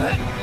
Huh?